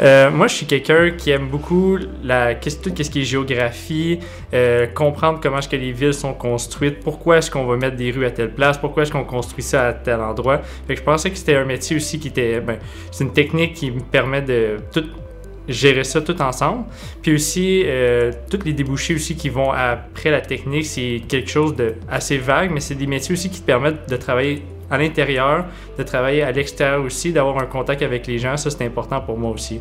Euh, moi, je suis quelqu'un qui aime beaucoup la, tout ce qui est géographie, euh, comprendre comment est-ce que les villes sont construites, pourquoi est-ce qu'on va mettre des rues à telle place, pourquoi est-ce qu'on construit ça à tel endroit. Je pensais que c'était un métier aussi qui était... Ben, c'est une technique qui me permet de gérer ça tout ensemble. Puis aussi, euh, tous les débouchés aussi qui vont après la technique, c'est quelque chose de assez vague, mais c'est des métiers aussi qui te permettent de travailler à l'intérieur, de travailler à l'extérieur aussi, d'avoir un contact avec les gens. Ça, c'est important pour moi aussi.